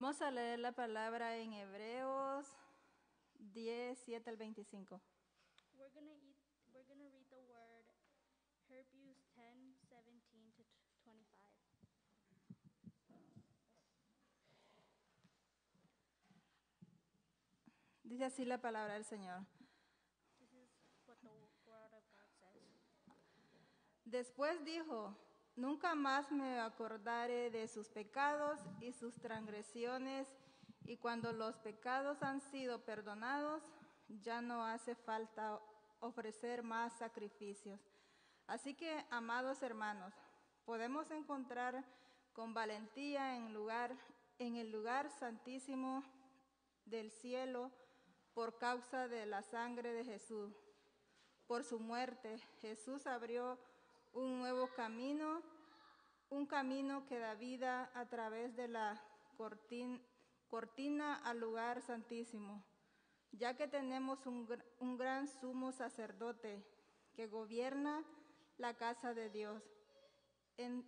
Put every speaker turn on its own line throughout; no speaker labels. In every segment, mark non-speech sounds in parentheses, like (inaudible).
Vamos a leer la palabra en Hebreos 10, 7 al 25.
We're gonna eat, we're gonna read the word Hebrews 10, 17 to t- 25.
Dice así la palabra del Señor.
This is what the word of God says.
Después dijo, nunca más me acordaré de sus pecados y sus transgresiones, y cuando los pecados han sido perdonados, ya no hace falta ofrecer más sacrificios. Así que, amados hermanos, podemos encontrar con valentía en, en el lugar santísimo del cielo por causa de la sangre de Jesús. Por su muerte, Jesús abrió un nuevo camino, un camino que da vida a través de la cortin- cortina al lugar santísimo, ya que tenemos un, un gran sumo sacerdote que gobierna la casa de Dios. En-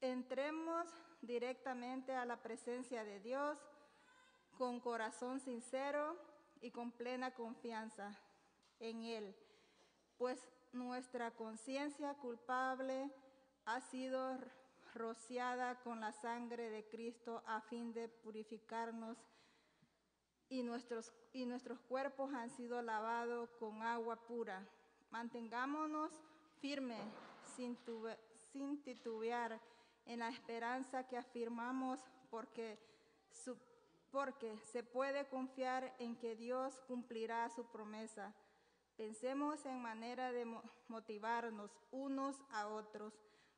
entremos directamente a la presencia de Dios con corazón sincero y con plena confianza en Él, pues nuestra conciencia culpable ha sido rociada con la sangre de Cristo a fin de purificarnos y nuestros, y nuestros cuerpos han sido lavados con agua pura. Mantengámonos firmes sin, tube- sin titubear en la esperanza que afirmamos porque, porque se puede confiar en que Dios cumplirá su promesa. Pensemos en manera de mo- motivarnos unos a otros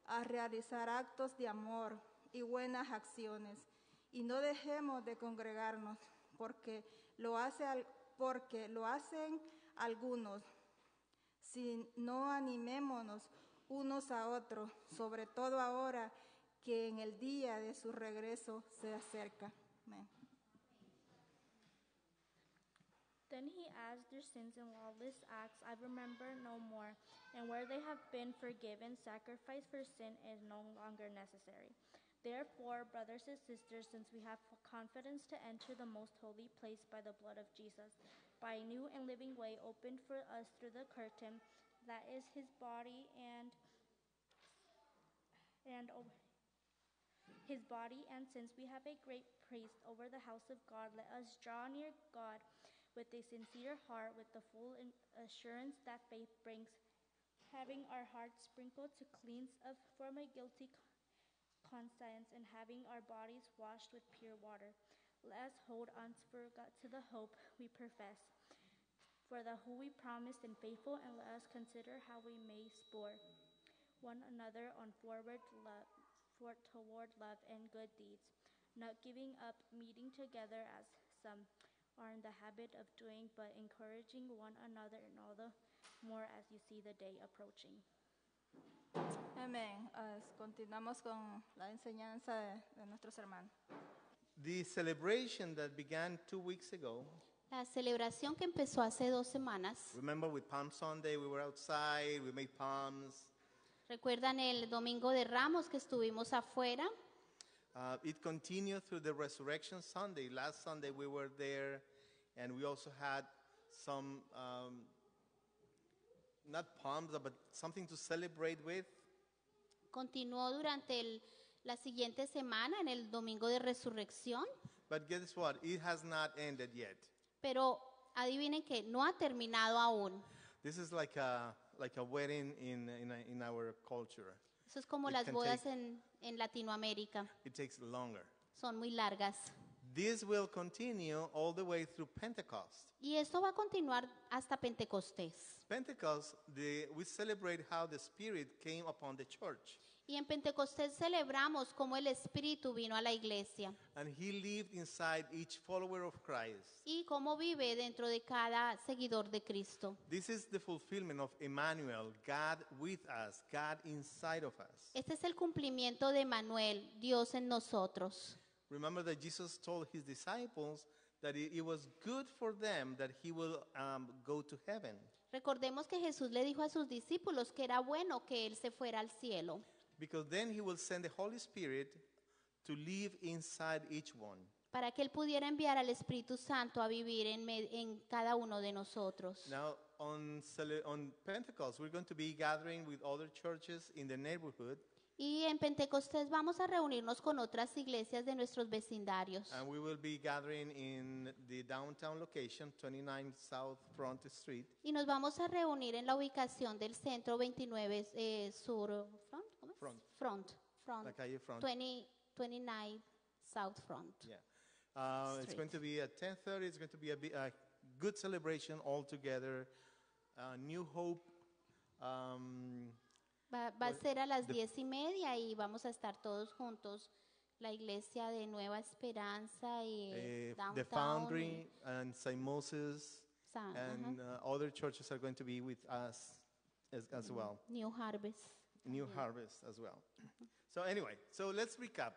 a realizar actos de amor y buenas acciones y no dejemos de congregarnos porque lo, hace porque lo hacen algunos. Si no animémonos unos a otros, sobre todo ahora que en el día de su regreso se acerca. Amén.
Then he adds their sins and lawless acts I remember no more, and where they have been forgiven, sacrifice for sin is no longer necessary. Therefore, brothers and sisters, since we have confidence to enter the most holy place by the blood of Jesus, by a new and living way opened for us through the curtain that is his body and and his body, and since we have a great priest over the house of God, let us draw near God with a sincere heart, with the full assurance that faith brings, having our hearts sprinkled to cleanse of from a guilty conscience, and having our bodies washed with pure water. Let us hold on to to the hope we profess. For the who we promised and faithful, and let us consider how we may spur one another on forward love, for toward love and good deeds, not giving up meeting together as some are in the habit of doing, but encouraging one another, and all the more as you see the day approaching.
Amén. Ah, continuamos con la enseñanza de, de nuestros hermanos.
The celebration that began two weeks ago,
La celebración que empezó hace dos semanas,
remember with Palm Sunday, we were outside, we made palms.
recuerdan el domingo de Ramos que estuvimos afuera,
Uh, it continued through the Resurrection Sunday. Last Sunday we were there, and we also had some, um, not palms, but something to celebrate with.
continuó durante el- la siguiente semana en el domingo de resurrección,
But guess what? It has not ended yet.
pero adivinen que no ha terminado aún.
This is like a, like a wedding in, in, in our culture.
Eso es como
It
las
can
bodas
take-
en, en Latinoamérica,
It takes longer.
son muy largas.
This will continue all the way through Pentecost.
Y esto va a continuar hasta Pentecostés.
Pentecost, the, we celebrate how the Spirit came upon the church.
Y en Pentecostés celebramos cómo el Espíritu vino a la iglesia
And he lived inside each follower of Christ.
y cómo vive dentro de cada seguidor de Cristo.
This is the fulfillment of Emmanuel, God with us, God inside of us.
Este es el cumplimiento de Manuel, Dios en nosotros.
Remember that Jesus told his disciples that it, it was good for them that he will um, go to heaven
Recordemos que Jesús le dijo a sus discípulos que era bueno que Él se fuera al cielo,
because then he will send the Holy Spirit to live inside each one.
para que Él pudiera enviar al Espíritu Santo a vivir en, en cada uno de nosotros.
Now, on, on Pentecost, we're going to be gathering with other churches in the neighborhood,
Y en Pentecostés vamos a reunirnos con otras iglesias de nuestros vecindarios.
and we will be gathering in the downtown location, 29 South Front Street.
Y nos vamos a reunir en la ubicación del centro 29 eh, Sur Front.
Front. La calle Front.
20 29 South Front.
Yeah. Uh, it's going to be at 10:30. It's going to be a, a good celebration all together. Uh, New Hope. Um,
Va, va a ser a las
the-
diez y media y vamos a estar todos juntos. La iglesia de Nueva Esperanza y
eh,
Downtown.
the Foundry and St. Moses
y Sa- ajá,
and uh, other churches are going to be with us as, as well.
New Harvest.
New mm. Harvest as well. So anyway, so let's recap.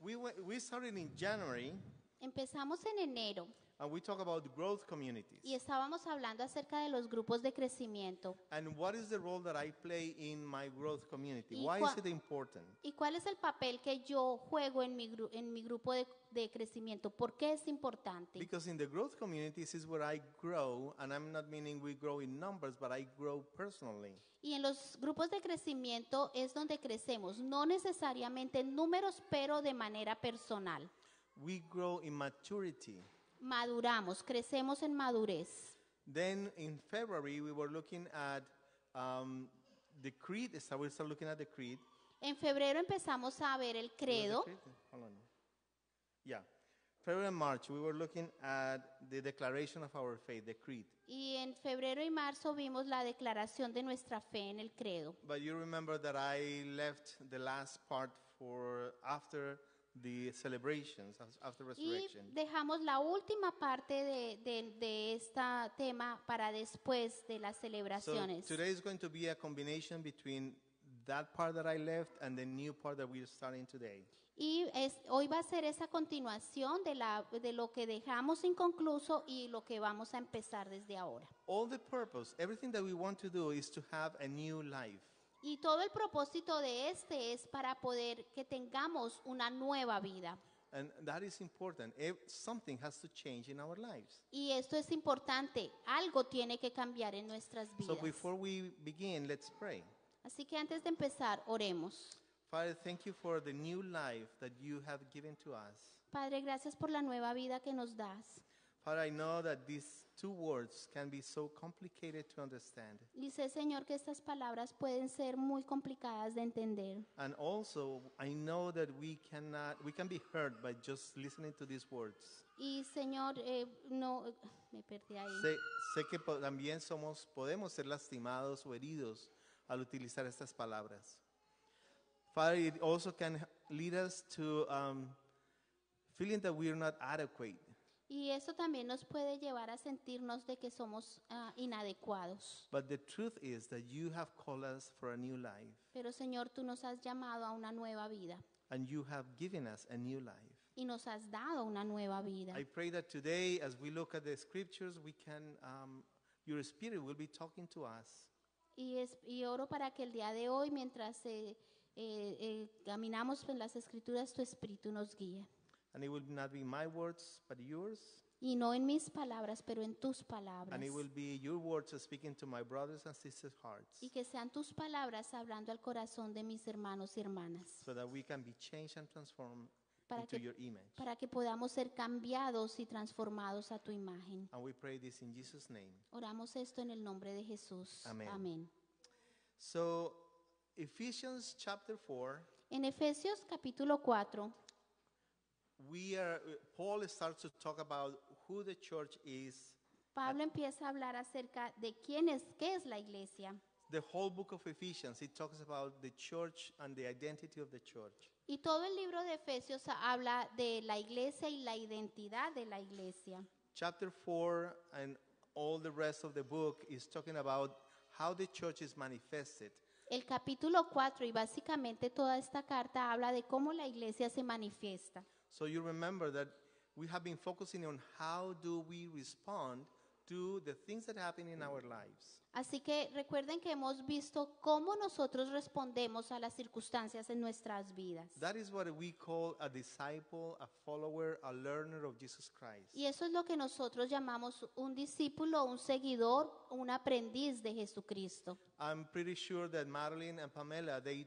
We went, we started in January
Empezamos en enero
and we talk about growth communities.
y estábamos hablando acerca de los grupos de crecimiento.
And what is the role that I play in my growth community? Why is it important?
¿Y cuál es el papel que yo juego en mi, gru- en mi grupo de, de crecimiento? ¿Por qué es importante?
Because in the growth communities is where I grow, and I'm not meaning we grow in numbers, but I grow personally.
Y en los grupos de crecimiento es donde crecemos, no necesariamente en números, pero de manera personal.
We grow in maturity.
Maduramos, crecemos en madurez.
Then in February, we were looking at um, the creed. So we start looking at the creed.
En febrero empezamos a ver el credo?
Hold on. Yeah. February and March, we were looking at the declaration of our faith, the creed.
y en febrero y marzo vimos la declaración de nuestra fe en el credo.
But you remember that I left the last part for after the celebrations, af- after
Y
resurrection.
dejamos la última parte de, de, de este tema para después de las
So
celebraciones.
today is going to be a combination between that part that I left and the new part that starting today.
Y es, hoy va a ser esa continuación de, la, de lo que dejamos inconcluso y lo que vamos a empezar desde ahora.
All the purpose, everything that we want to do is to have a new life.
Y todo el propósito de este es para poder que tengamos una nueva vida.
And that is important. Ev- Something has to change in our lives.
Y esto es importante, algo tiene que cambiar en nuestras
So
vidas.
before we begin, let's pray.
Así que antes de empezar, oremos.
Father, thank you for the new life that you have given to us.
Padre, gracias por la nueva vida que nos das.
Father, I know that these two words can be so complicated to understand.
Y sé, Señor, que estas palabras pueden ser muy complicadas de entender.
And also, I know that we cannot, we can be hurt by just listening to these words.
Y, Señor, eh, no, me perdí ahí.
Sé, sé que po- también somos, podemos ser lastimados o heridos al utilizar estas palabras. Father, it also can lead us to um, feeling that we are not adequate.
Y eso también nos puede llevar a sentirnos de que somos ah, inadecuados.
But the truth is that you have called us for a new life,
Pero, Señor, tú nos has llamado a una nueva vida
and you have given us a new life.
y nos has dado una nueva vida.
I pray that today, as we look at the scriptures, we can, um, your spirit will be talking to us.
Y, es, y oro para que el día de hoy, mientras eh, eh, eh, caminamos en las escrituras, tu espíritu nos guíe.
And it will not be my words, but yours.
Y no en mis palabras, pero en tus palabras.
And it will be your words speaking to my brothers and sisters' hearts
Y que sean tus palabras hablando al corazón de mis hermanos y hermanas.
so that we can be changed and transformed
Para
into
que,
your image.
para que podamos ser cambiados y transformados a tu imagen.
And we pray this in Jesus' name.
Oramos esto en el nombre de Jesús.
Amén.
Amén.
So, Ephesians chapter 4,
En Efesios capítulo 4,
we are, Paul starts to talk about who the church is.
Pablo empieza a hablar acerca de quién es, qué es la iglesia.
The whole book of Ephesians, it talks about the church and the identity of the church.
Y todo el libro de Efesios habla de la iglesia y la identidad de la iglesia.
Chapter 4 and all the rest of the book is talking about how the church is manifested.
El capítulo 4 y básicamente toda esta carta habla de cómo la iglesia se manifiesta.
So you remember that we have been focusing on how do we respond to the things that happen in our lives.
Así que recuerden que hemos visto cómo nosotros respondemos a las circunstancias en nuestras vidas.
That is what we call a disciple, a follower, a learner of Jesus Christ.
Y eso es lo que nosotros llamamos un discípulo, un seguidor, un aprendiz de Jesucristo.
I'm pretty sure that Madeline and Pamela, they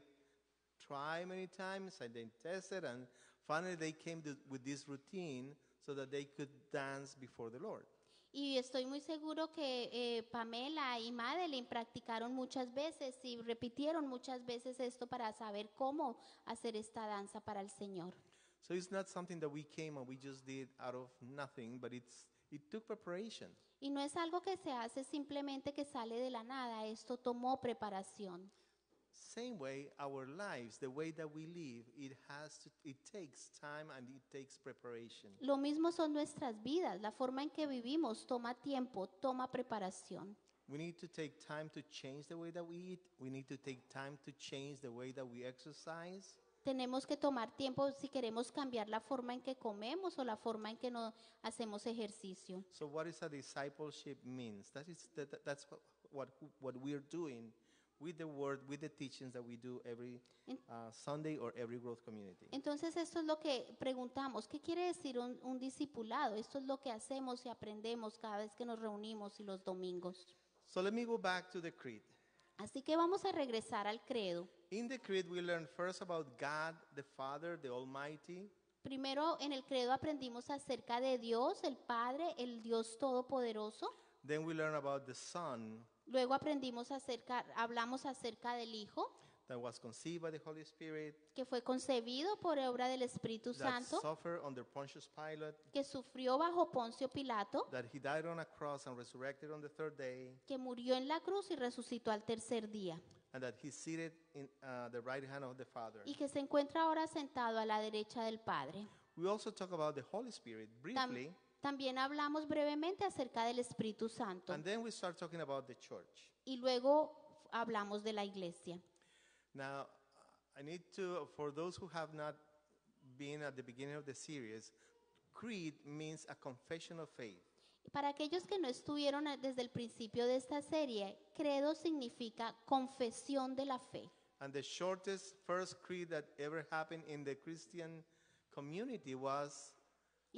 try many times and they tested and finally they came to, with this routine so that they could dance before the Lord.
Y estoy muy seguro que eh, Pamela y Madeline practicaron muchas veces y repitieron muchas veces esto para saber cómo hacer esta danza para el Señor.
So it's not something that we came and we just did out of nothing, but it's it took preparation.
Y no es algo que se hace simplemente que sale de la nada, esto tomó preparación.
Same way, our lives, the way that we live, it has to, it takes time and it takes preparation.
Lo mismo son nuestras vidas, la forma en que vivimos toma tiempo, toma preparación.
We need to take time to change the way that we eat. We need to take time to change the way that we exercise.
Tenemos que tomar tiempo si queremos cambiar la forma en que comemos o la forma en que no hacemos ejercicio.
So what is a discipleship means? That is that, that- that's what, what what we're doing with the word, with the teachings that we do every uh, Sunday or every growth community.
Entonces esto es lo que preguntamos, ¿qué quiere decir un, un discipulado? Esto es lo que hacemos y aprendemos cada vez que nos reunimos y los domingos.
So let me go back to the creed.
Así que vamos a regresar al credo.
In the creed, we learn first about God, the Father, the Almighty.
Primero en el credo aprendimos acerca de Dios, el Padre, el Dios Todopoderoso.
Then we learn about the Son
Luego aprendimos acerca, hablamos acerca del Hijo,
that was conceived by the Holy Spirit,
que fue concebido por obra del Espíritu
that
Santo,
suffered under Pontius Pilate,
que sufrió bajo Poncio Pilato,
that he died on a cross and resurrected on the third day,
que murió en la cruz y resucitó al tercer día,
and that he's seated in uh, the right hand of the Father.
y que se encuentra ahora sentado a la derecha del Padre.
We also talk about the Holy Spirit
Tam-
briefly,
también hablamos brevemente acerca del Espíritu Santo
and then we start talking about the church.
y luego hablamos de la iglesia.
Now, I need to, for those who have not been at the beginning of the series, creed means a confession of faith.
Para aquellos que no estuvieron desde el principio de esta serie, credo significa confesión de la fe.
And the shortest first creed that ever happened in the Christian community was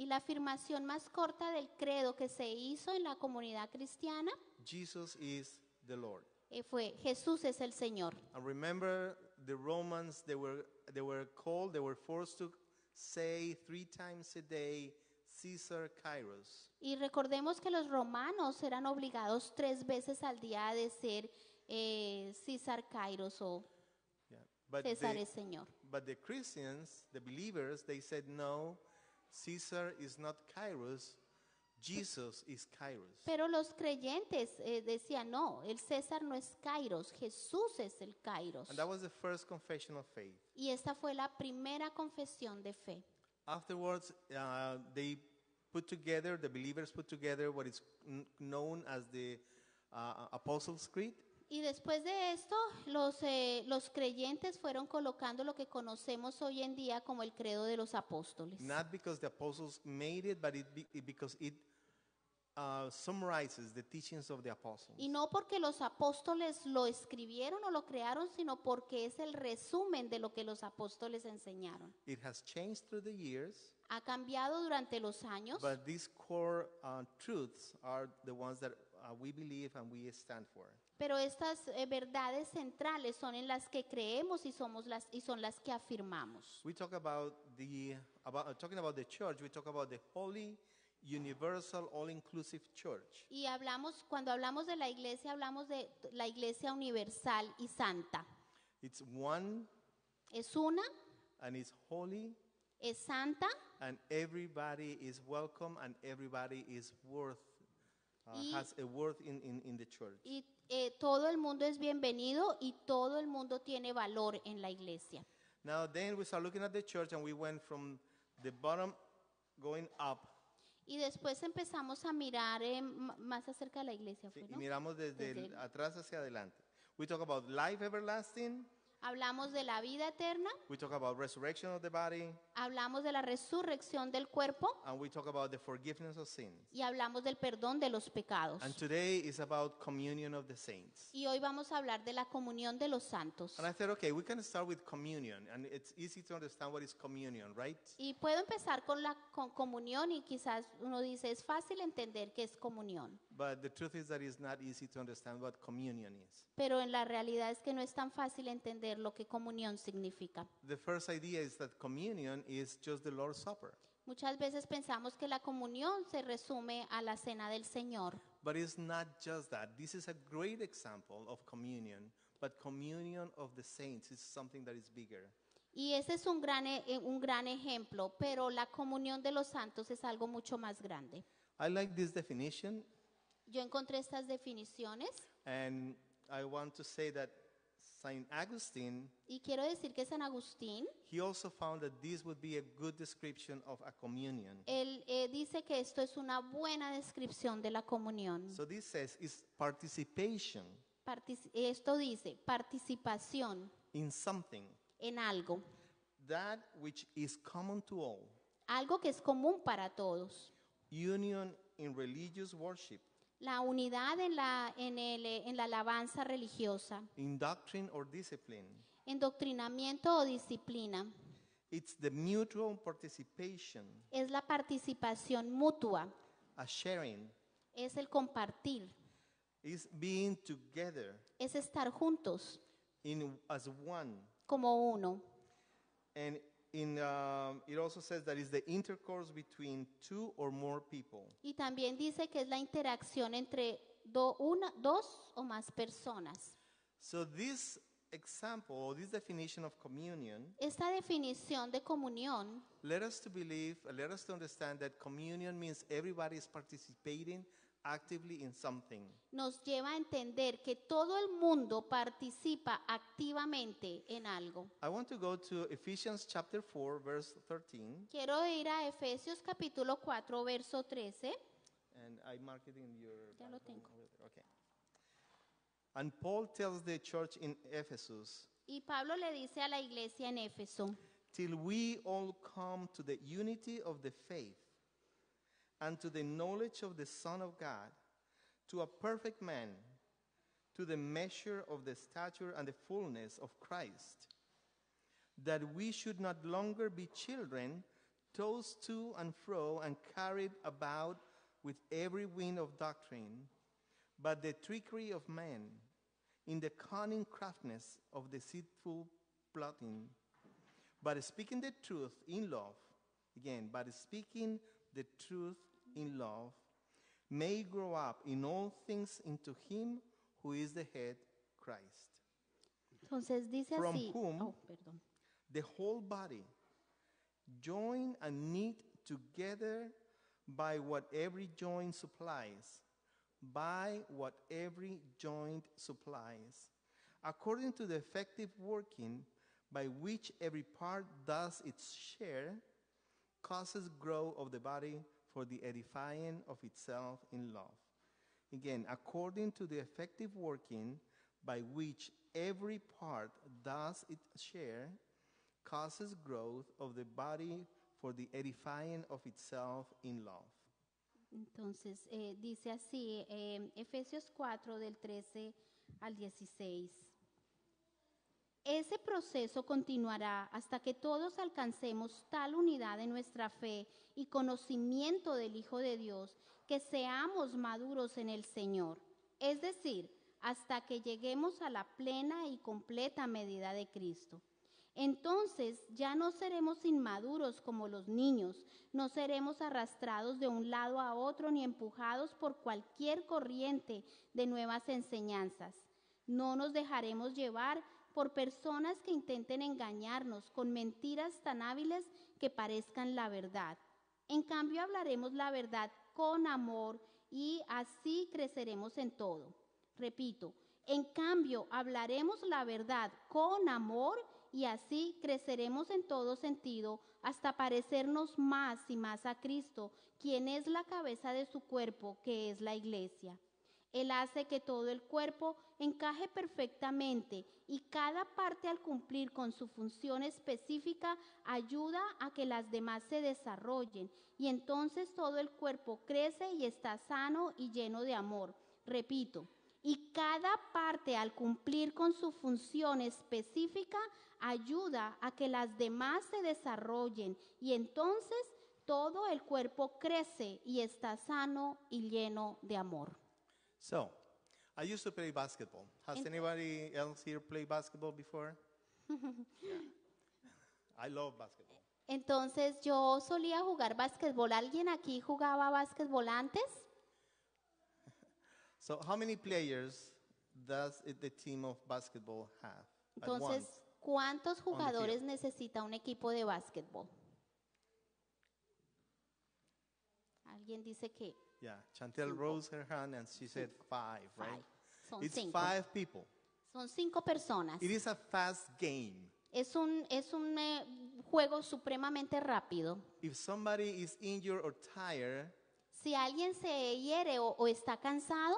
Y la afirmación más corta del credo que se hizo en la comunidad cristiana
Jesus is the Lord.
eh, fue Jesús es el Señor.
And remember the Romans they were they were called they were forced to say three times a day Caesar Kairos.
Y recordemos que los romanos eran obligados tres veces al día a decir eh, César Kairos o
Yeah. But
César
the,
Señor.
but the Christians, the believers, they said no, Caesar is not Kairos, Jesus is Kairos.
Pero los creyentes eh, decían, no, el César no es Kairos, Jesús es el Kairos.
And that was the first confession of faith.
Y esta fue la primera confesión de fe.
Afterwards, uh, they put together, the believers put together what is known as the uh, Apostles' Creed.
Y después de esto, los, eh, los creyentes fueron colocando lo que conocemos hoy en día como el credo de los apóstoles.
Not because the apostles made it, but it be, because it uh, summarizes the teachings of the apostles.
Y no porque los apóstoles lo escribieron o lo crearon, sino porque es el resumen de lo que los apóstoles enseñaron.
It has changed through the years,
Ha cambiado durante los años,
but these core uh, truths are the ones that uh, we believe and we stand for.
Pero estas eh, verdades centrales son en las que creemos y, somos las, y son las que afirmamos.
We talk about the about uh, talking about the church. We talk about the holy, universal, all-inclusive church.
Y hablamos, cuando hablamos de la iglesia, hablamos de la iglesia universal y santa.
It's one
Es una,
and it's holy,
es santa
and everybody is welcome and everybody is worth uh,
Y-
has a worth in, in, in the church.
y eh, todo el mundo es bienvenido y todo el mundo tiene valor en la iglesia.
Now then we start looking at the church and we went from the bottom going up.
Y después empezamos a mirar eh, más acerca de la iglesia.
Sí,
¿fue,
y
no?
miramos desde
Desde
el- atrás hacia adelante. We talk about life everlasting,
Hablamos de la vida eterna,
we talk about resurrection of the body,
hablamos de la resurrección del cuerpo
and we talk about the forgiveness of sins.
y hablamos del perdón de los pecados.
And today is about communion of the saints.
Y hoy vamos a hablar de la comunión de los santos.
And I thought, okay, we can start with communion, and it's easy to understand what is communion, right?
Y puedo empezar con la con comunión y quizás uno dice, es fácil entender qué es comunión,
But the truth is that it's not easy to understand what communion is.
pero en la realidad es que no es tan fácil entender lo que comunión significa.
The first idea is that communion is just the Lord's Supper,
Muchas veces pensamos que la comunión se resume a la cena del Señor,
but it's not just that. This is a great example of communion, but communion of the saints is something that is bigger.
y ese es un gran, e- eh, un gran ejemplo, pero la comunión de los santos es algo mucho más grande.
I like this definition,
Yo encontré estas definiciones
and I want to say that Saint Augustine
y quiero decir que San Agustín,
he also found that this would be a good description of a communion.
él eh, dice que esto es una buena descripción de la comunión.
So this says is participation
Partici- esto dice participación
in something
en algo,
that which is common to all.
algo que es común para todos.
Union in religious worship,
La unidad en la, en el, en la alabanza religiosa,
in doctrine or discipline.
en doctrinamiento o disciplina,
It's the mutual participation,
es la participación mutua,
a sharing,
es el compartir,
is being together.
Es estar juntos.
In as one.
como uno.
And in um, it also says that it's the intercourse between two or more people.
Y también dice que es la interacción entre do- una, dos o más personas.
So this example, or this definition of communion,
Esta definición de comunión
let us to believe, let us to understand that communion means everybody is participating actively in something.
nos lleva a entender que todo el mundo participa activamente en algo.
I want to go to Ephesians chapter 4, verse 13,
Quiero ir a Efesios capítulo 4, verso 13.
and I mark it in your.
Ya lo tengo.
Okay. And Paul tells the church in Ephesus,
Y Pablo le dice a la iglesia en Éfeso,
till we all come to the unity of the faith and to the knowledge of the Son of God, to a perfect man, to the measure of the stature and the fullness of Christ, that we should not longer be children, tossed to and fro and carried about with every wind of doctrine, but the trickery of men, in the cunning craftiness of deceitful plotting but speaking the truth in love, again, but speaking the truth in love, may grow up in all things into Him who is the head, Christ.
entonces dice
From
así,
whom?
oh, perdón.
The whole body, joined and knit together by what every joint supplies, by what every joint supplies, according to the effective working by which every part does its share, causes growth of the body for the edifying of itself in love. Again, according to the effective working by which every part does its share, causes growth of the body for the edifying of itself in love.
Entonces eh, dice así, eh, Efesios 4 del 13 al 16. Ese proceso continuará hasta que todos alcancemos tal unidad en nuestra fe y conocimiento del Hijo de Dios que seamos maduros en el Señor. Es decir, hasta que lleguemos a la plena y completa medida de Cristo. Entonces ya no seremos inmaduros como los niños, no seremos arrastrados de un lado a otro ni empujados por cualquier corriente de nuevas enseñanzas. No nos dejaremos llevar por personas que intenten engañarnos con mentiras tan hábiles que parezcan la verdad. En cambio hablaremos la verdad con amor y así creceremos en todo. Repito, en cambio hablaremos la verdad con amor y así creceremos en todo sentido hasta parecernos más y más a Cristo, quien es la cabeza de su cuerpo, que es la iglesia. Él hace que todo el cuerpo encaje perfectamente y cada parte al cumplir con su función específica ayuda a que las demás se desarrollen y entonces todo el cuerpo crece y está sano y lleno de amor. Repito, y cada parte al cumplir con su función específica ayuda a que las demás se desarrollen y entonces todo el cuerpo crece y está sano y lleno de amor.
So, I used to play basketball. Has
En-
anybody else here played basketball before? (laughs) Yeah. I love basketball.
Entonces yo solía jugar básquetbol. ¿Alguien aquí jugaba básquetbol antes? (laughs)
So, how many players does it, the team of basketball have at
Entonces,
once?
¿cuántos jugadores necesita un equipo de básquetbol? Alguien dice que
Yeah, Chantel rose her hand and she said five, right?
five. Son
It's
cinco.
five people.
Son cinco personas.
It is a fast game.
Es un, es un eh, juego supremamente rápido.
If somebody is injured or tired,
Si alguien se hiere o, o está cansado,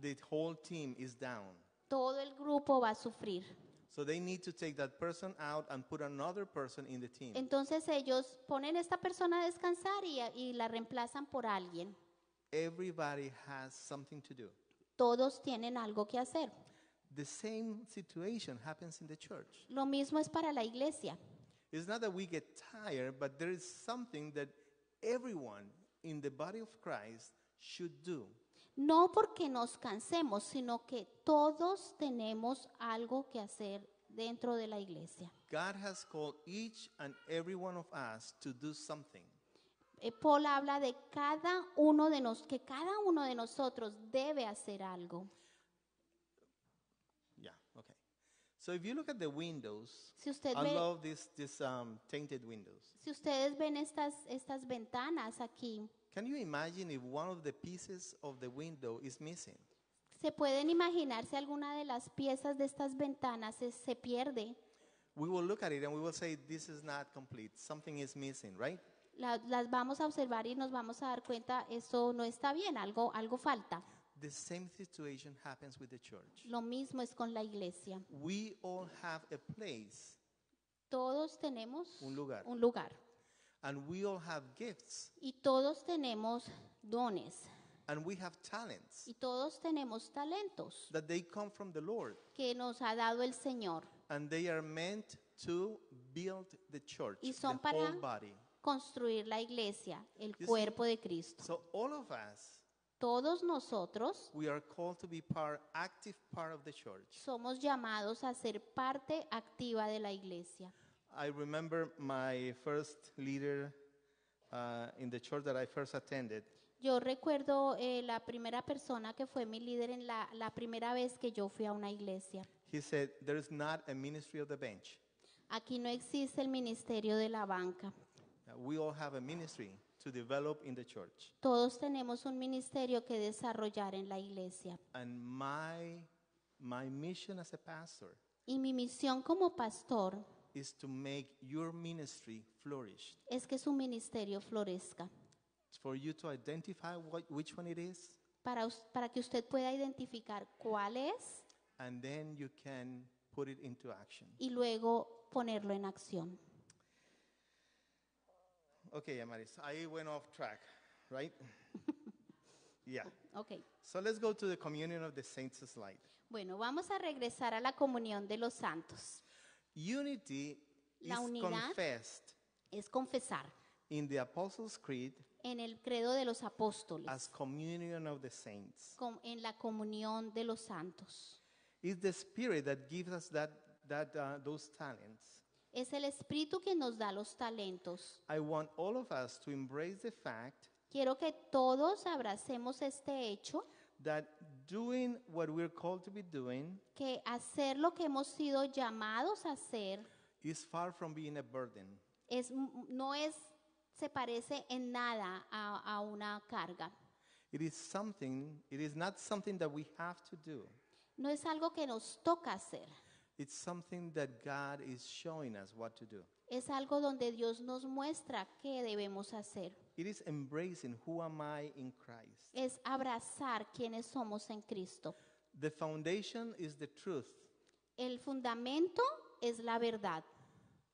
the whole team is down.
todo el grupo va a sufrir.
So they need to take that person out and put another person in the team.
Entonces ellos ponen a esta persona a descansar y, y la reemplazan por alguien.
Everybody has something to do.
Todos tienen algo que hacer.
The same situation happens in the church.
Lo mismo es para la iglesia.
It's not that we get tired, but there is something that everyone in the body of Christ should do.
No porque nos cansemos, sino que todos tenemos algo que hacer dentro de la iglesia.
God has called each and every one of us to do something.
Eh, Paul habla de cada uno de nos, que cada uno de nosotros debe hacer algo.
Yeah, okay. So if you look at the windows,
Si usted
I
ve-
love these this, um, tainted windows.
Si ustedes ven estas, estas ventanas aquí,
Can you imagine if one of the pieces of the window is missing?
se pueden imaginar si alguna de las piezas de estas ventanas se, se pierde.
We will look at it and we will say, this is not complete. Something is missing, right?
La- las vamos a observar y nos vamos a dar cuenta, eso no está bien, algo, algo falta.
The same situation happens with the church.
Lo mismo es con la iglesia.
We all have a place
Todos tenemos
Un lugar.
un lugar.
and we all have gifts
Y todos tenemos dones.
and we have talents
Y todos tenemos talentos
that they come from the Lord
que nos ha dado el Señor.
and they are meant to build the church,
Y
the
son para
whole body.
Construir la iglesia, el cuerpo de Cristo.
So all of us,
Todos nosotros
we are called to be part, active part of the church.
somos llamados a ser parte activa de la iglesia.
I remember my first leader uh, in the church that I first attended.
Yo recuerdo eh, la primera persona que fue mi líder en la, la primera vez que yo fui a una iglesia.
He said, There is not a ministry of the bench.
Aquí no existe el ministerio de la banca.
We all have a ministry to develop in the church.
Todos tenemos un ministerio que desarrollar en la iglesia.
And my, my mission as a pastor
Y mi misión como pastor
is to make your ministry flourish.
es que su ministerio florezca.
It's for you to identify what, which one it is,
para que usted pueda identificar cuál es
and then you can put it into action.
y luego ponerlo en acción.
Okay, Amaris, I went off track, right? (laughs) yeah.
Ok.
So let's go to the communion of the saints slide.
Bueno, vamos a regresar a la comunión de los santos.
Unity
La
is
unidad.
confessed
Es confesar
in the Apostles' Creed
en el credo de los apóstoles,
as communion of the saints.
com- en la comunión de los santos.
It's the Spirit that gives us that, that, uh, those talents.
Es el Espíritu que nos da los talentos.
I want all of us to embrace the fact
Quiero que todos abracemos este hecho,
that doing what we're called to be doing
que hacer lo que hemos sido llamados a hacer
is far from being a burden.
es, no es, se parece en nada a, a una carga.
It is something, it is not something that we have to do.
No es algo que nos toca hacer.
It's something that God is showing us what to do.
Es algo donde Dios nos muestra qué debemos hacer.
It is embracing who am I in Christ.
Es abrazar quienes somos en Cristo.
The foundation is the truth.
El fundamento es la verdad.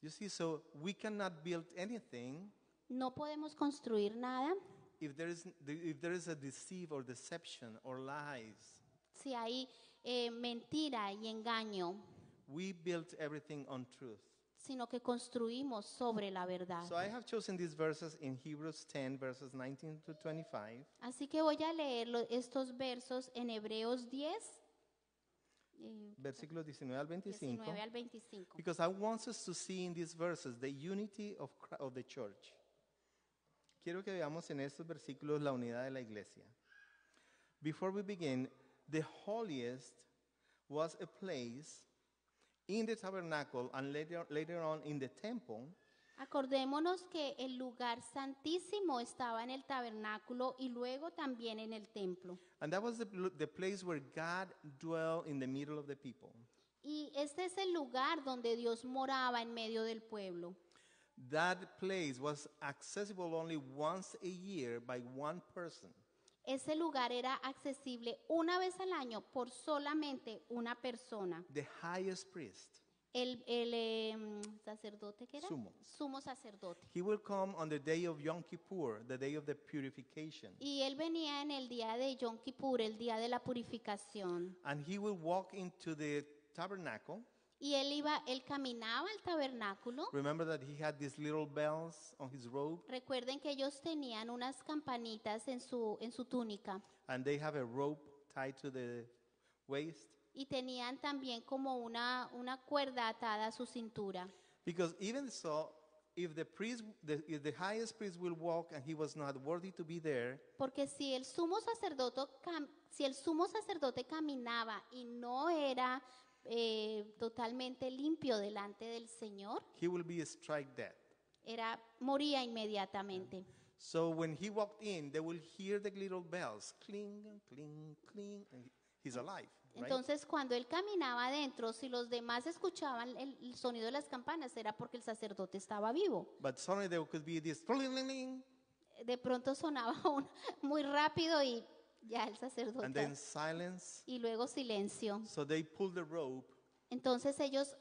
You see, so we cannot build anything
No podemos construir nada
if there is, if there is a deceive or deception or lies.
si hay eh, mentira y engaño,
We built everything on truth.
sino que construimos sobre la verdad.
So I have chosen these verses in Hebrews 10, verses 19 to 25.
Así que voy a leer lo- estos versos en Hebreos 10, eh,
Versículos 19 al 25.
19 al 25.
Because I want us to see in these verses the unity of, Chri- of the church. Quiero que veamos en estos versículos la unidad de la iglesia. Before we begin, the holiest was a place in the tabernacle and later, later on in the temple
Acordémonos que el lugar santísimo estaba en el tabernáculo y luego también en el templo.
And that was the, the place where God dwelt in the middle of the people.
Y este es el lugar donde Dios moraba en medio del pueblo.
That place was accessible only once a year by one person.
Ese lugar era accesible una vez al año por solamente una persona.
The highest priest.
El, el, em, sacerdote que era
Sumo.
sumo sacerdote.
He will come on the day of Yom Kippur, the day of the purification.
Y él venía en el día de Yom Kippur, el día de la purificación.
And he will walk into the tabernacle.
Y él iba, él caminaba al tabernáculo.
Remember that he had these little bells on his robe,
Recuerden que ellos tenían unas campanitas en su, en su túnica
and they have a rope tied to the waist.
y tenían también como una, una cuerda atada a su cintura.
Because even so, if the priest, the, if the highest priest will walk and he was not worthy to be there,
Porque si el sumo sacerdote, si el sumo sacerdote caminaba y no era eh, totalmente limpio delante del Señor,
he will be struck dead.
era, moría inmediatamente.
So when he walked in, they will hear the little bells cling, cling, cling, and he- he's alive. Right?
Entonces, cuando él caminaba adentro, si los demás escuchaban el, el sonido de las campanas, era porque el sacerdote estaba vivo.
But suddenly there could be this
De pronto sonaba (laughs) un- muy rápido y ya el
and
sacerdote.
then silence.
Y luego silencio.
So they pull the rope
Entonces ellos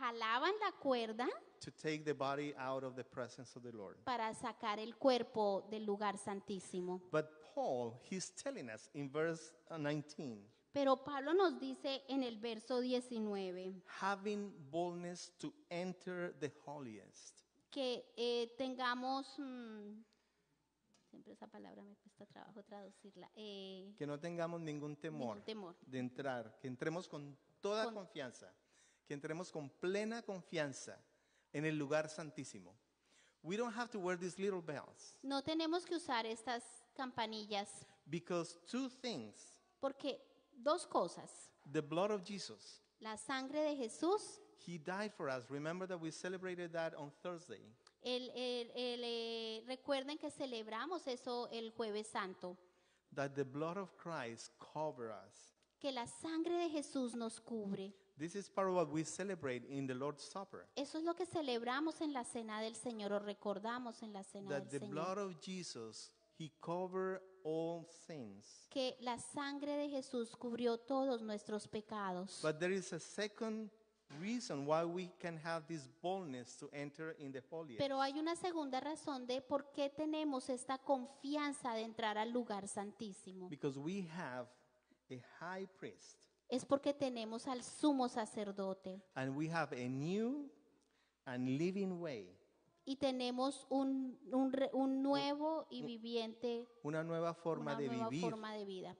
jalaban la cuerda
to take the body out of the presence of the Lord.
para sacar el cuerpo del lugar santísimo.
But Paul, he's telling us in verse uh, 19,
Pero Pablo nos dice en el verso 19
having boldness to enter the holiest.
que eh, tengamos, mm, siempre esa palabra me cuesta trabajo traducirla, eh,
Que no tengamos ningún temor,
Ningún temor.
de entrar, que entremos con toda
Con-
confianza, que entremos con plena confianza en el lugar santísimo. We don't have to wear these little bells
no tenemos que usar estas campanillas
because two things
porque dos cosas,
the blood of Jesus,
la sangre de Jesús,
He died for us. Remember that we celebrated that on Thursday.
El, el- el, eh, recuerden que celebramos eso el jueves santo,
That the blood of Christ cover us.
que la sangre de Jesús nos cubre.
This is part of what we celebrate in the Lord's Supper.
Eso es lo que celebramos en la cena del Señor o recordamos en la cena
That the
del
blood
Señor.
of Jesus, He covered all sins.
Que la sangre de Jesús cubrió todos nuestros pecados.
But there is a second reason why we can have this boldness to enter in the holiest.
Pero hay una segunda razón de por qué tenemos esta confianza de entrar al lugar santísimo.
Because we have a high priest
Es porque tenemos al sumo sacerdote
and we have a new and living way,
y tenemos un, un un nuevo y viviente,
una nueva forma
una
de
nueva
vivir.
forma de vida.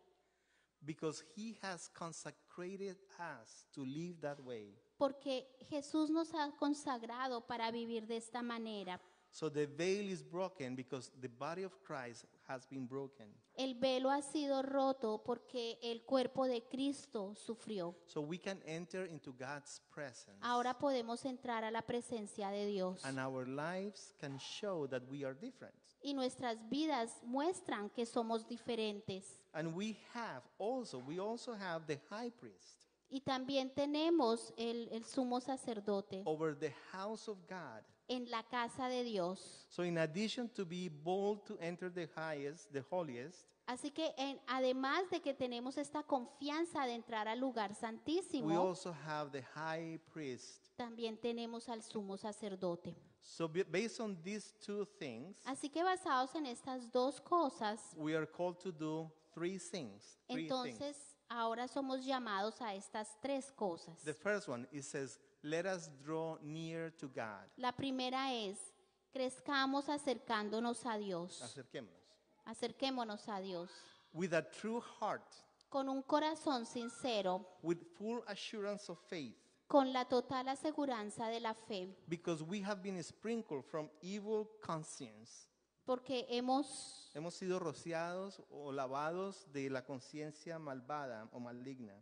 Because he has consecrated us to live that way.
Porque Jesús nos ha consagrado para vivir de esta manera.
So the veil is broken because the body of Christ has been broken.
El velo ha sido roto porque el cuerpo de Cristo sufrió.
So we can enter into God's presence.
Ahora podemos entrar a la presencia de Dios.
and our lives can show that we are different.
Y nuestras vidas muestran que somos diferentes.
And we have also, we also have the high priest.
Y también tenemos el, el sumo sacerdote
over the house of God.
en la casa de Dios.
So, in addition to be bold to enter the highest, the holiest,
Así que en- además de que tenemos esta confianza de entrar al lugar
we
santísimo,
also have the high priest.
también tenemos al sumo sacerdote.
So, based on these two things,
Así que basados en estas dos cosas,
we are called to do three things. Three things.
entonces ahora somos llamados a estas tres cosas.
The first one, it says, let us draw near to God.
La primera es, crezcamos acercándonos a Dios,
Acerquémonos.
acerquémonos a Dios,
With a true heart,
con un corazón sincero,
with full assurance of faith,
con la total aseguranza de la fe,
because we have been sprinkled from evil conscience.
porque hemos,
Hemos sido rociados o lavados de la conciencia malvada o maligna.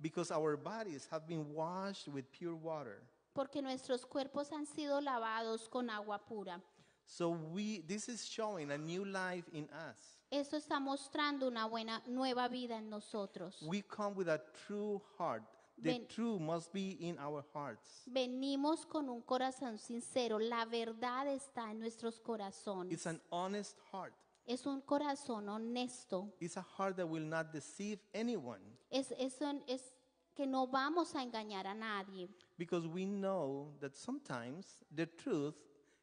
Because our bodies have been washed with pure water.
porque nuestros cuerpos han sido lavados con agua pura.
So we this is showing a new life in us.
Eso está mostrando una buena nueva vida en nosotros.
We come with a true heart. The true must be in our hearts.
Venimos con un corazón sincero. La verdad está en nuestros corazones.
It's an honest heart.
Es un corazón honesto.
It's a heart that will not deceive anyone
Es, es, un- es que no vamos a engañar a nadie.
because we know that sometimes the truth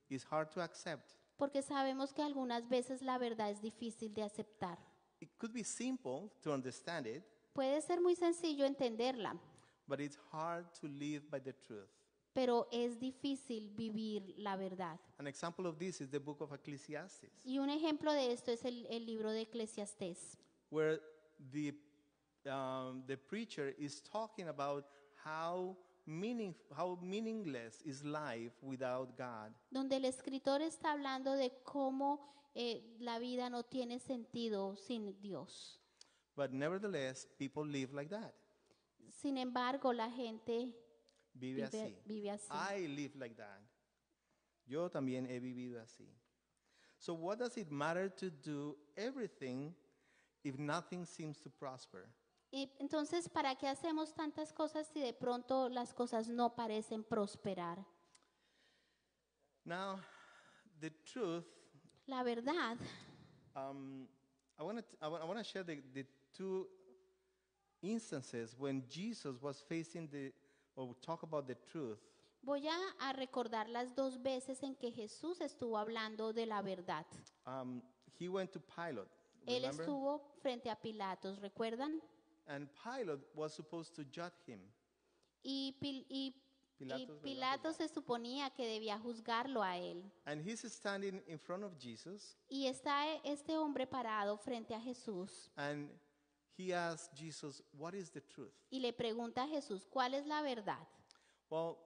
is hard to accept.
Porque sabemos que algunas veces la verdad es difícil de aceptar.
It could be simple to understand it,
Puede ser muy sencillo entenderla,
but it's hard to live by the truth.
pero es difícil vivir la verdad.
An example of this is the book of Ecclesiastes,
Y un ejemplo de esto es el, el libro de Eclesiastés,
where the, um, the preacher is talking about how, meaning, how meaningless is life without God.
donde el escritor está hablando de cómo eh, la vida no tiene sentido sin Dios.
But nevertheless, people live like that.
Sin embargo, la gente
Vive así.
vive, vive así.
I live like that. Yo también he vivido así. So what does it matter to do everything if nothing seems to prosper?
Y entonces, ¿para qué hacemos tantas cosas si de pronto las cosas no parecen prosperar?
Now, the truth,
La verdad,
um, I want to I want to share the, the two instances when Jesus was facing the or talk about the truth.
voy a, a recordar las dos veces en que Jesús estuvo hablando de la verdad.
Um, he went to Pilate,
Él
remember?
estuvo frente a Pilatos, ¿recuerdan?
and Pilate was supposed to judge him.
Y, Pil- y- y
Pilatos debía
Pilatos se suponía que debía juzgarlo a él.
And he's standing in front of Jesus
Y está e- este hombre parado frente a Jesús
and he asks Jesus, What is the truth?
y le pregunta a Jesús, ¿cuál es la verdad?
Well,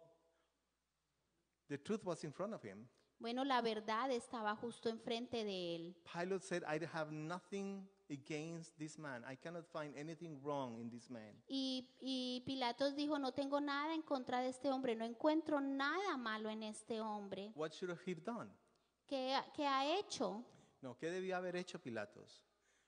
the truth was in front of him.
Bueno, la verdad estaba justo enfrente de él.
Pilate said, I have nothing against this man. I cannot find anything wrong in this man.
Y, y Pilatos dijo, no tengo nada en contra de este hombre, no encuentro nada malo en este hombre.
What should he have done?
¿Qué, qué ha hecho?
No, ¿qué debía haber hecho Pilatos?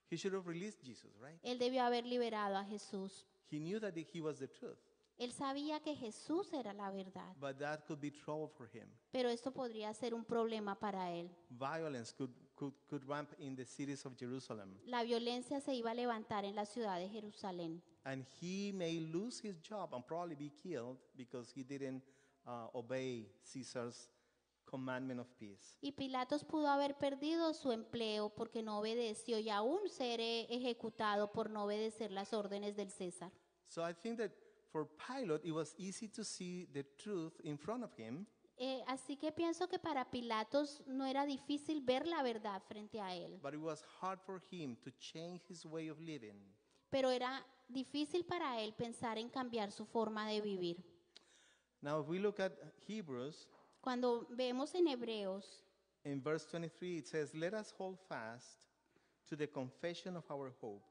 He should have released Jesus, right?
Él debió haber liberado a Jesús.
He knew that he was the truth,
Él sabía que Jesús era la verdad,
but that could be trouble for him.
pero esto podría ser un problema para él.
Violence could, could, could ramp in the cities of Jerusalem.
La violencia se iba a levantar en la ciudad de Jerusalén.
And he may lose his job and probably be killed because he didn't uh, obey Caesar's commandment of peace.
Y Pilatos pudo haber perdido su empleo porque no obedeció y aún ser ejecutado por no obedecer las órdenes del César.
So I think that for Pilate, it was easy to see the truth in front of him,
Eh, así que pienso que para Pilatos no era difícil ver la verdad frente a él,
but it was hard for him to change his way of living.
pero era difícil para él pensar en cambiar su forma de vivir.
Now, if we look at Hebrews,
Cuando vemos en Hebreos,
in verse 23, it says, Let us hold fast to the confession of our hope.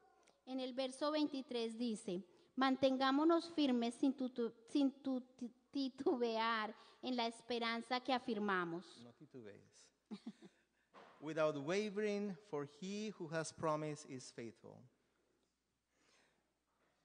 en el verso 23 dice, mantengámonos firmes sin, tutu- sin tu- ti- titubear en la esperanza que afirmamos.
No titubees. (laughs) Without wavering, for he who has promised is faithful.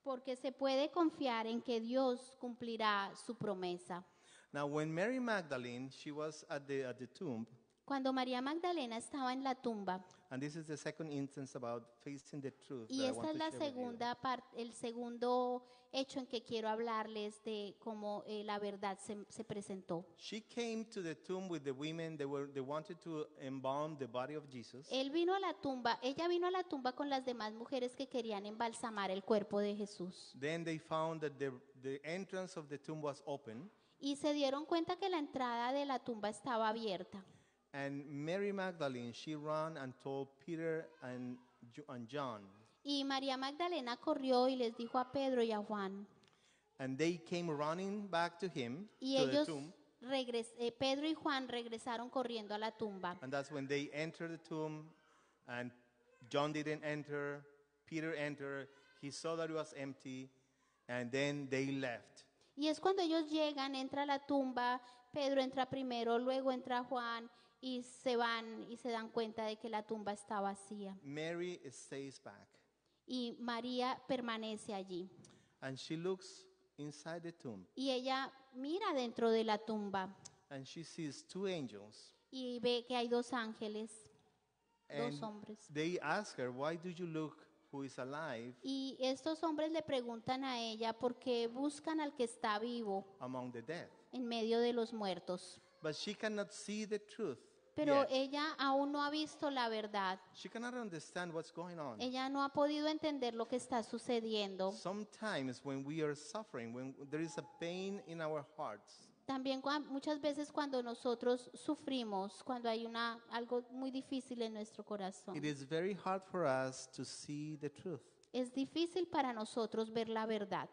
porque se puede confiar en que Dios cumplirá su promesa.
Now, when Mary Magdalene, she was at the, at the tomb,
Cuando María Magdalena estaba en la tumba,
and this is the second instance about facing the truth.
y esta es la segunda parte, el segundo hecho en que quiero hablarles de cómo eh, la verdad se, se presentó.
She came to the tomb with the women. They were they wanted to embalm the body of Jesus.
Él vino a la tumba, ella vino a la tumba con las demás mujeres que querían embalsamar el cuerpo de Jesús.
Then they found that the the entrance of the tomb was open,
Y se dieron cuenta que la entrada de la tumba estaba abierta.
And Mary Magdalene she ran and told Peter and and John,
Y María Magdalena corrió y les dijo a Pedro y a Juan.
and they came running back to him
Y
to the
ellos,
tomb.
regres- eh, Pedro y Juan regresaron corriendo a la tumba.
And that's when they entered the tomb, and John didn't enter. Peter entered. He saw that it was empty, and then they left.
Y es cuando ellos llegan, entra a la tumba, Pedro entra primero, luego entra Juan y se van y se dan cuenta de que la tumba está vacía.
Mary stays back,
Y María permanece allí.
and she looks inside the tomb,
Y ella mira dentro de la tumba
and she sees two angels.
y ve que hay dos ángeles,
And
dos hombres.
they ask her, Why do you look who is alive
Y estos hombres le preguntan a ella por qué buscan al que está vivo
among the dead?
en medio de los muertos.
But she cannot see the truth.
Pero
yet.
ella aún no ha visto la verdad.
She cannot understand what's going on.
Ella no ha podido entender lo que está sucediendo.
Sometimes when we are suffering, when there is a pain in our hearts,
También muchas veces cuando nosotros sufrimos, cuando hay una algo muy difícil en nuestro corazón,
it is very hard for us to see the truth.
es difícil para nosotros ver la verdad.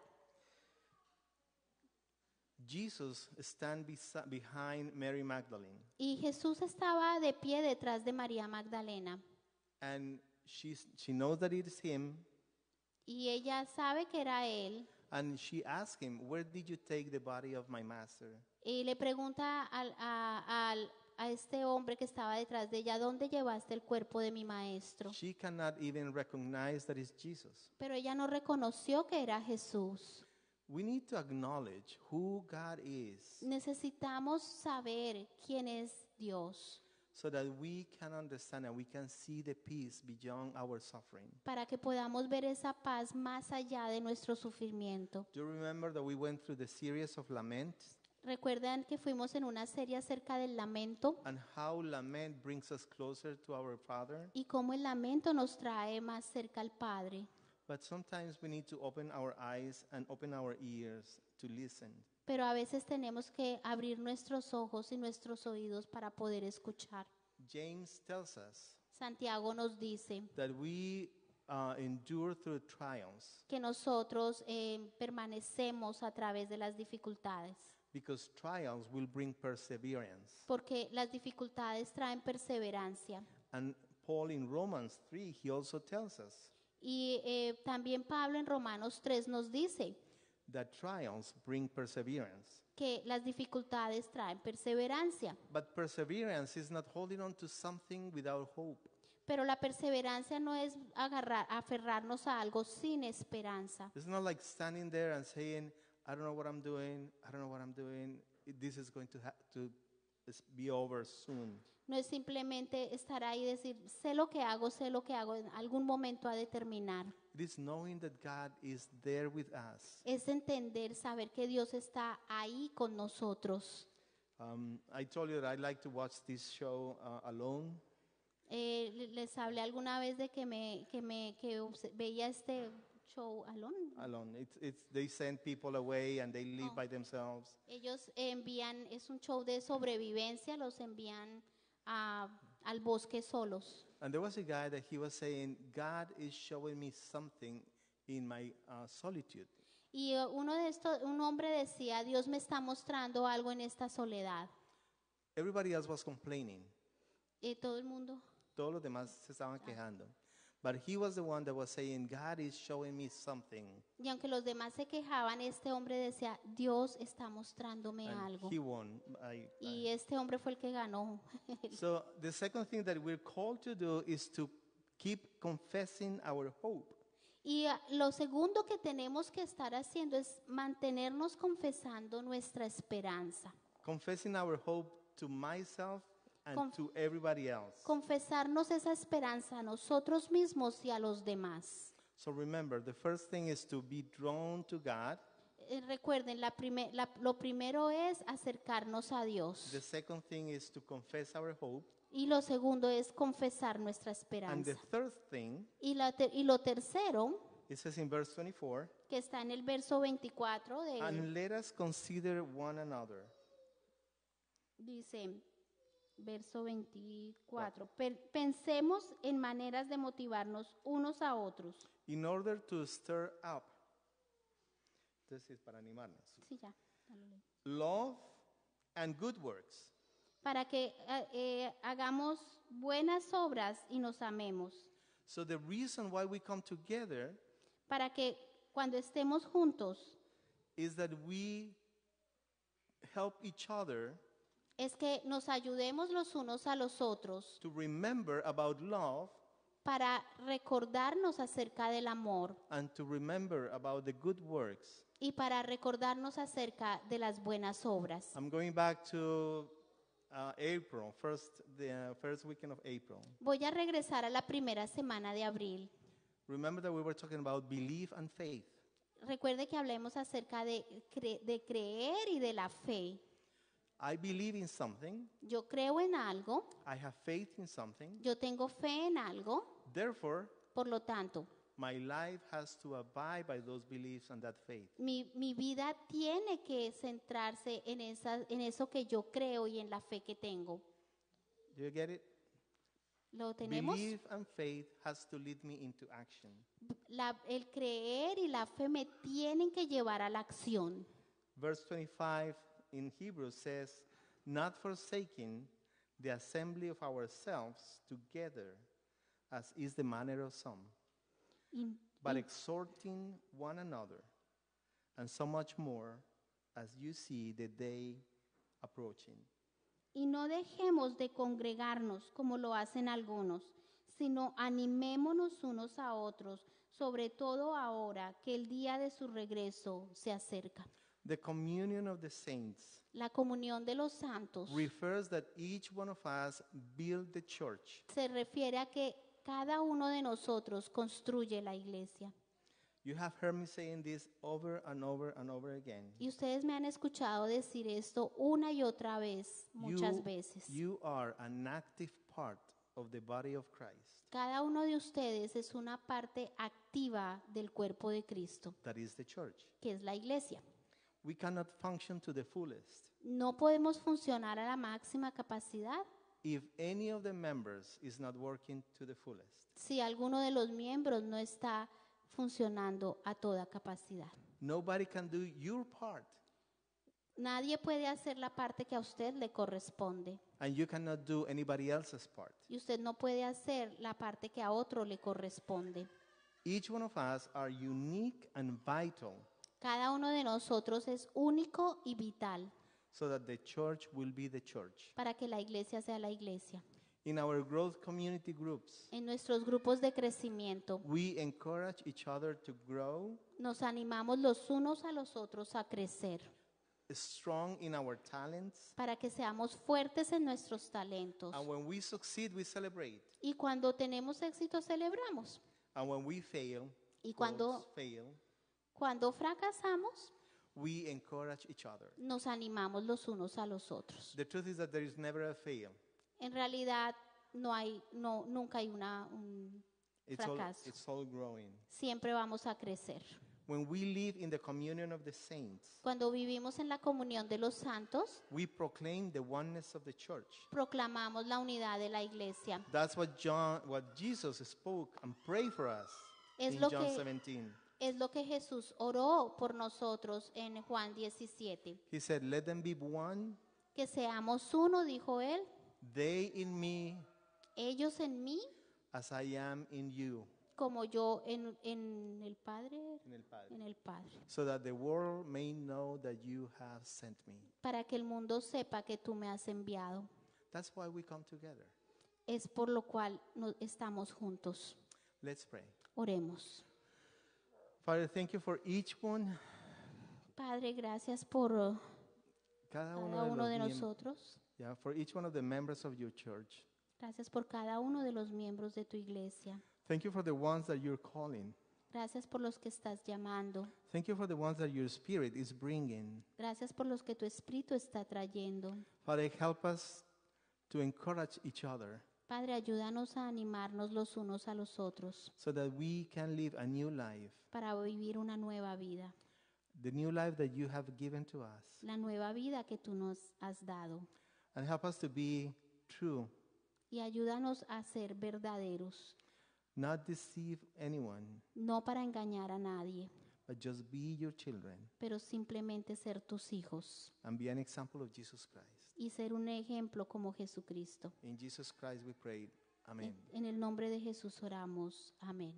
Jesus stand behind Mary Magdalene,
Y Jesús estaba de pie detrás de María Magdalena
and she's, she knows that it is him,
y ella sabe que era él
and she asks him, "Where did you take the body of my master?"
y le pregunta al- a, al- a este hombre que estaba detrás de ella, ¿dónde llevaste el cuerpo de mi maestro?
She cannot even recognize that it's Jesus.
Pero ella no reconoció que era Jesús.
We need to acknowledge who God is
Necesitamos saber quién es Dios
so that we can understand and we can see the peace beyond our suffering.
para que podamos ver esa paz más allá de nuestro sufrimiento.
Do you remember that we went through the series of lament
Recuerdan que fuimos en una serie acerca del lamento
and how lament brings us closer to our Father?
y cómo el lamento nos trae más cerca al Padre.
But sometimes we need to open our eyes and open our ears to listen.
Pero a veces tenemos que abrir nuestros ojos y nuestros oídos para poder escuchar.
James tells us
Santiago nos dice
that we uh, endure through trials
que nosotros eh, permanecemos a través de las dificultades,
because trials will bring perseverance.
porque las dificultades traen perseverancia.
And Paul in Romans 3, he also tells us
Y eh, también Pablo en Romanos 3 nos dice
that trials bring perseverance.
que las dificultades traen perseverancia,
But perseverance is not holding on to something without hope.
pero la perseverancia no es agarrar, aferrarnos a algo sin esperanza.
It's not like standing there and saying, I don't know what I'm doing, I don't know what I'm doing, this is going to, to be over soon.
No es simplemente estar ahí y decir, sé lo que hago, sé lo que hago, en algún momento ha de terminar.
It is knowing that God is there with us.
Es entender, saber que Dios está ahí con nosotros.
Um, I told you that I like to watch this show uh, alone.
Eh, le- les hablé alguna vez de que me, que me que veía este show alone.
Alone. It's, it's, they send people away and they live
Oh.
by themselves.
Ellos envían, es un show de sobrevivencia, los envían a- al bosque solos.
And there was a guy that he was saying, God is showing me something in my uh, solitude.
Y eh, uno de estos, un hombre decía, Dios me está mostrando algo en esta soledad.
Everybody else was complaining.
Y todo el mundo,
Todos los demás se estaban quejando. But he was the one that was saying, God is showing me something.
y aunque los demás se quejaban, este hombre decía, Dios está mostrándome
And
algo.
he won. I-
Y este hombre fue el que ganó. (laughs)
So the second thing that we're called to do is to keep confessing our hope.
Y ah, lo segundo que tenemos que estar haciendo es mantenernos confesando nuestra esperanza.
confessing our hope to myself and
Conf-
to everybody else.
Confesarnos esa esperanza a nosotros mismos y a los demás.
So remember, the first thing is to be drawn to God.
Eh, Recuerden, la prime- la- lo primero es acercarnos a Dios.
The second thing is to confess our hope.
Y lo segundo es confesar nuestra
And
esperanza.
the third thing,
Y, la te- y lo tercero,
it says in verse 24,
que está en el verso 24 de,
and let us consider one another.
dice, verso 24, "Per- pensemos en maneras de motivarnos unos a otros.
in order to stir up. Is para animarnos.
Sí, ya.
Love and good works,
Para que eh, eh, hagamos buenas obras y nos amemos.
So the reason why we come together
Para que cuando estemos juntos,
is that we help each other
es que nos ayudemos los unos a los otros
to remember about love
para recordarnos acerca del amor
and to remember about the good works.
y para recordarnos acerca de las buenas obras.
I'm going back to uh, April, first the uh, first weekend of April.
Voy a regresar a la primera semana de abril.
Remember that we were talking about belief and faith.
Recuerde que hablemos acerca de, cre- de creer y de la fe.
I believe in something,
Yo creo en algo,
I have faith in something.
yo tengo fe en algo,
Therefore,
por lo tanto,
my life has to abide by those beliefs and that faith.
mi, mi vida tiene que centrarse en, esa, en eso que yo creo y en la fe que tengo.
Do you get it?
¿Lo tenemos?
Belief and faith has to lead me into action.
La- el creer y la fe me tienen que llevar a la acción.
Verse 25 in Hebrew says, Not forsaking the assembly of ourselves together, as is the manner of some,
Y,
but exhorting one another, and so much more as you see the day approaching.
y no dejemos de congregarnos como lo hacen algunos, sino animémonos unos a otros, sobre todo ahora que el día de su regreso se acerca.
The communion of the saints
La comunión de los santos
refers that each one of us build the church.
se refiere a que cada uno de nosotros construye la iglesia.
You have heard me saying this over and over and over again.
Y ustedes me han escuchado decir esto una y otra vez, muchas
you,
veces.
you are an active part of the body of Christ.
Cada uno de ustedes es una parte activa del cuerpo de Cristo,
That is the church.
que es la iglesia.
We cannot function to the fullest
No podemos funcionar a la máxima capacidad
if any of the members is not working to the fullest.
si alguno de los miembros no está funcionando a toda capacidad.
Nobody can do your part,
Nadie puede hacer la parte que a usted le corresponde
and you cannot do anybody else's part.
y usted no puede hacer la parte que a otro le corresponde.
Each one of us are unique and vital
Cada uno de nosotros es único y vital
so that the church will be the church.
para que la iglesia sea la iglesia.
In our growth community groups,
En nuestros grupos de crecimiento
we encourage each other to grow
nos animamos los unos a los otros a crecer
strong in our talents,
para que seamos fuertes en nuestros talentos.
and when we succeed, we celebrate.
Y cuando tenemos éxito celebramos.
And when we fail,
Y cuando-
fail,
Cuando fracasamos,
we encourage each other.
nos animamos los unos a los otros.
The truth is that there is never a fail.
En realidad no hay, no, nunca hay una, un
It's all,
fracaso.
it's all growing.
Siempre vamos a crecer.
When we live in the communion of the saints,
Cuando vivimos en la comunión de los santos,
we proclaim the oneness of the church.
proclamamos la unidad de la iglesia.
That's what John, what Jesus spoke and prayed for us
Es
in
lo
John
que-
17.
Es lo que Jesús oró por nosotros en Juan 17.
He said, "Let them be one,
Que seamos uno, dijo él,
they in me,
ellos en mí,
as I am in you."
como yo en, en el Padre,
En el Padre.
en el Padre.
So that the world may know that you have sent me.
Para que el mundo sepa que tú me has enviado.
That's why we come together.
Es por lo cual no- estamos juntos.
Let's pray.
Oremos.
Father, thank you for each one,
Padre, gracias por uh,
cada
cada
uno de,
uno de nosotros.
yeah, for each one of the members of your church.
Gracias por cada uno de los miembros de tu iglesia.
Thank you for the ones that you're calling.
Gracias por los que estás llamando.
Thank you for the ones that your spirit is bringing.
Gracias por los que tu espíritu está trayendo.
Father, help us to encourage each other
Padre, ayúdanos a animarnos los unos a los otros
so that we can live a new life,
para vivir una nueva vida.
the new life that you have given to us.
La nueva vida que tú nos has dado.
And help us to be true,
Y ayúdanos a ser verdaderos,
not deceive anyone,
no para engañar a nadie,
but just be your children
pero simplemente ser tus hijos
and be an example of Jesus Christ.
Y ser un ejemplo como Jesucristo.
In Jesus Christ we pray. Amen.
En el nombre de Jesús oramos. Amén.